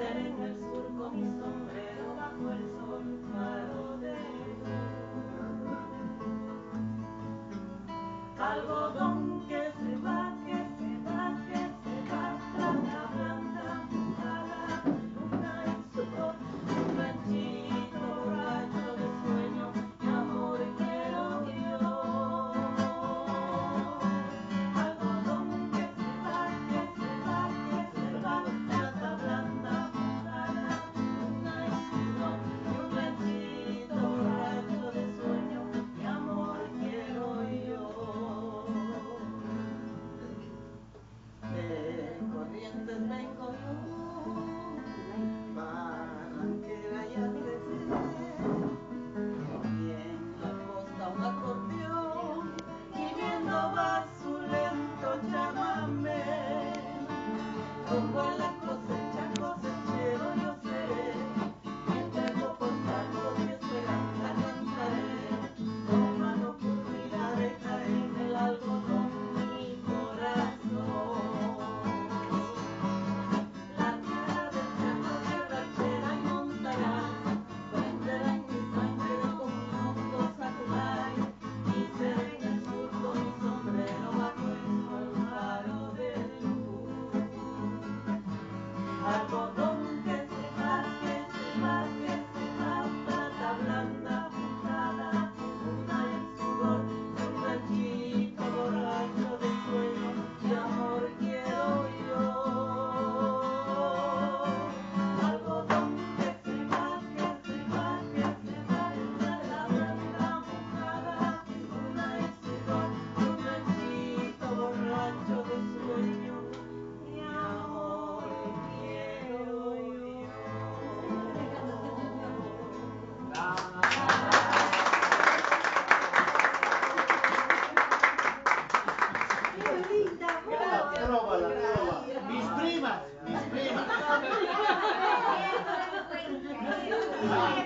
Sereno el surco, mi sombrero bajo el sol, claro de luz. rumbo a la Hallelujah.